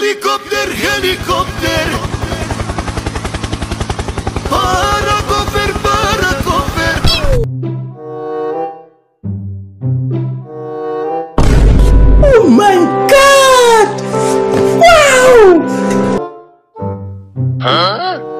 helikopter, helikopter Para kofer, para kofer Oh my god! Wow! Huh?